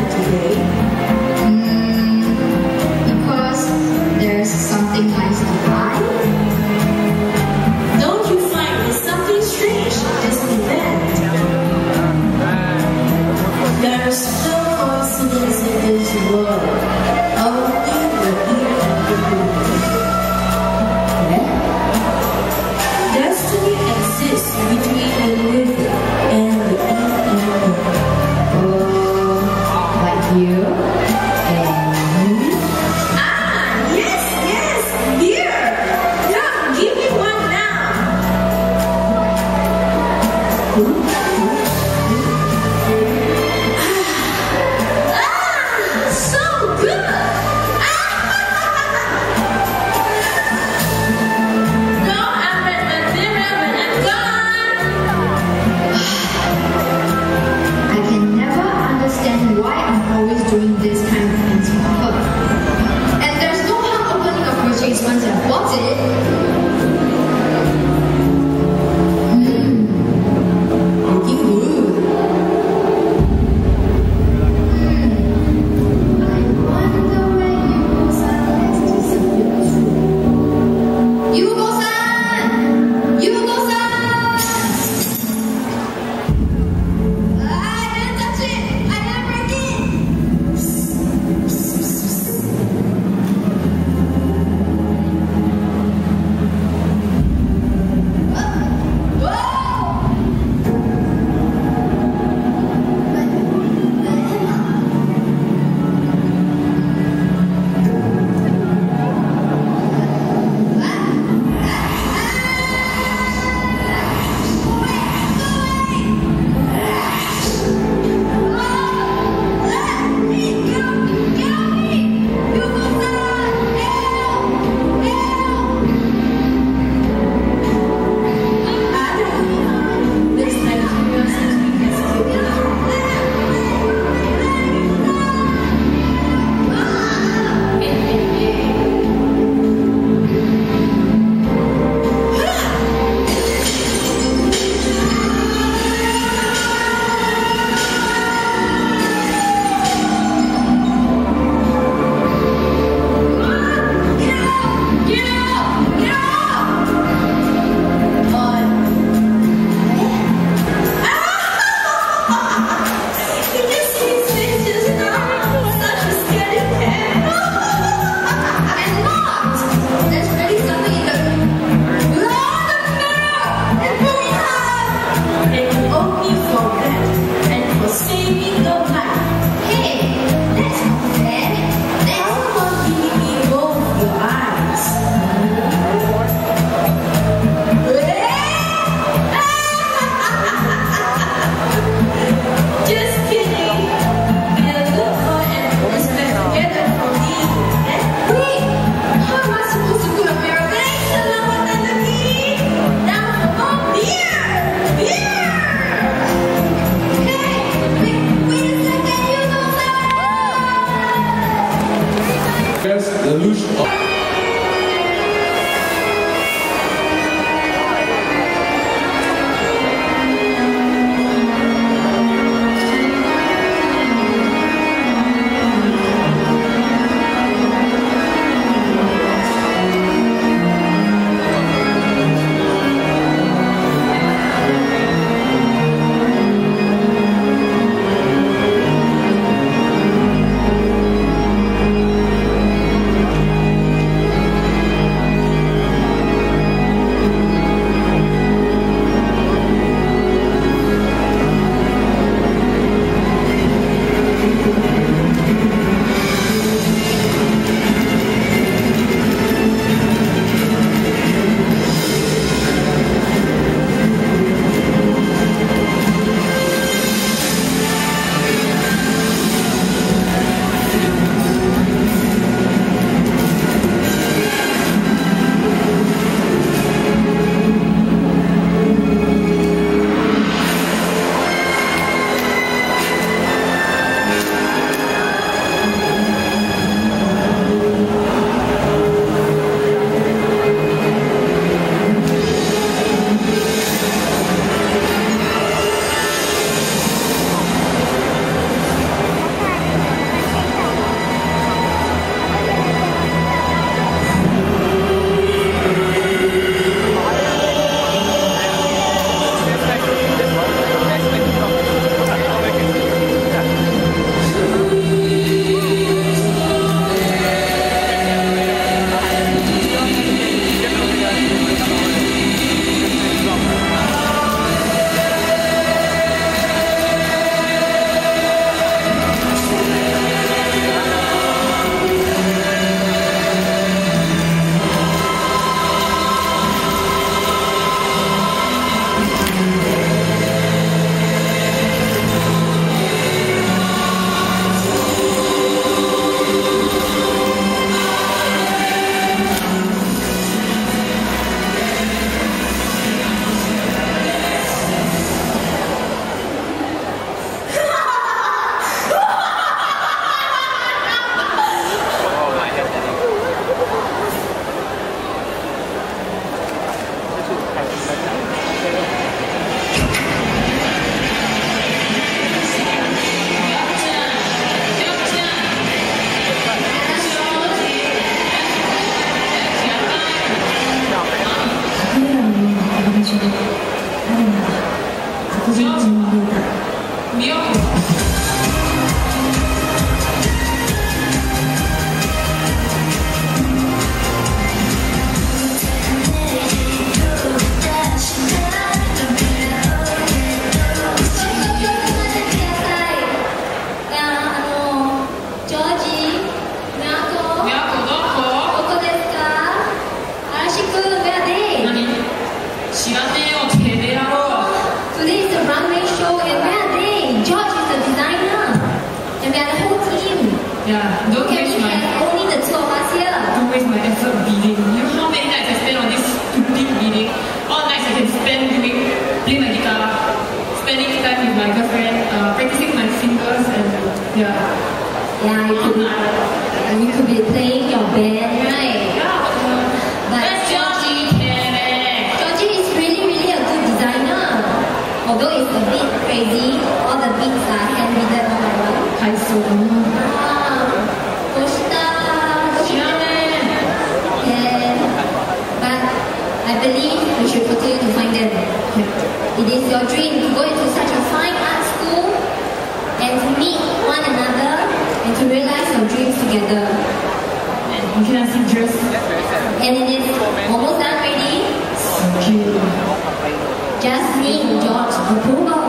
today. Deus. wall. 体操だな Wow, どうしたどうした知らね Yeah, but I believe you should continue to find them. It is your dream to go into such a fine art school and to meet one another and to realize your dreams together. え沖縄さんジュース And it is almost done already. すげえ Just need George's approval.